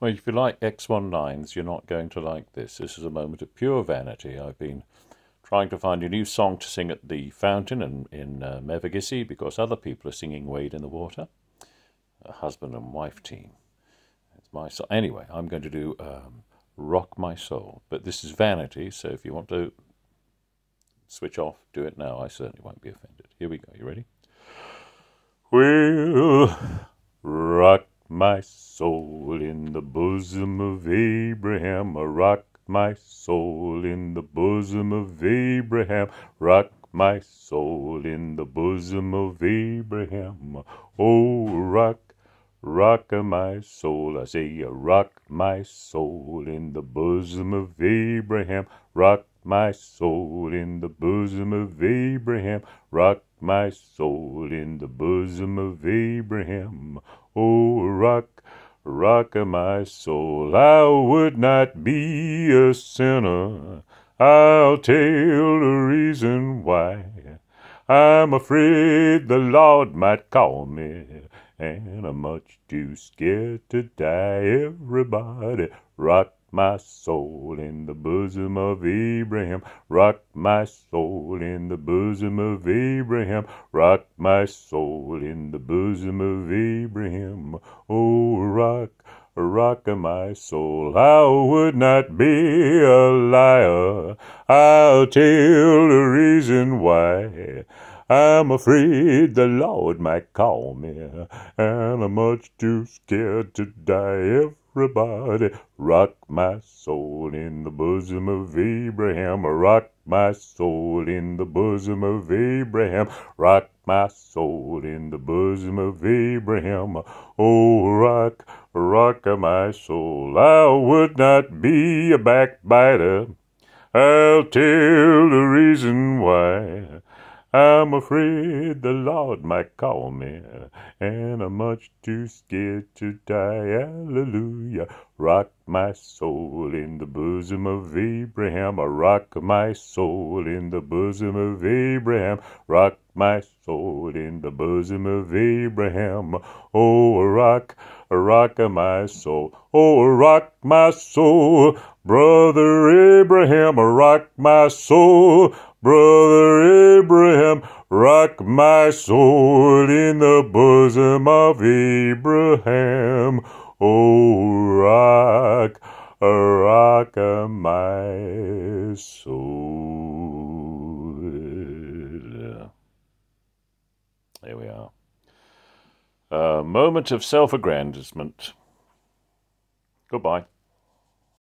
Well, if you like X19s, you're not going to like this. This is a moment of pure vanity. I've been trying to find a new song to sing at the fountain in, in uh, Mevagissey because other people are singing Wade in the Water. A husband and wife team. It's my song. Anyway, I'm going to do um, Rock My Soul. But this is vanity, so if you want to switch off, do it now. I certainly won't be offended. Here we go. You ready? We'll rock my soul in the bosom of Abraham. Rock my soul in the bosom of Abraham. Rock my soul in the bosom of Abraham. Oh, rock, rock my soul. I say, rock my soul in the bosom of Abraham. Rock my soul in the bosom of Abraham. Rock my soul in the bosom of Abraham. Oh, rock, rock of my soul, I would not be a sinner. I'll tell the reason why. I'm afraid the Lord might call me, and I'm much too scared to die. Everybody, rock my soul in the bosom of Abraham. Rock my soul in the bosom of Abraham. Rock my soul in the bosom of Abraham. Oh, rock, rock my soul. I would not be a liar. I'll tell the reason why. I'm afraid the Lord might call me, and I'm much too scared to die everybody. Rock my soul in the bosom of Abraham. Rock my soul in the bosom of Abraham. Rock my soul in the bosom of Abraham. Oh, rock, rock my soul. I would not be a backbiter. I'll tell the reason why. I'm afraid the Lord might call me, and I'm much too scared to die. Hallelujah. Rock my soul in the bosom of Abraham. Rock my soul in the bosom of Abraham. Rock my soul in the bosom of Abraham. Oh, rock, rock my soul. Oh, rock my soul. Brother Abraham, rock my soul. Brother Abraham, rock my soul in the bosom of Abraham. Oh, rock, rock my soul. There we are. A moment of self aggrandizement. Goodbye.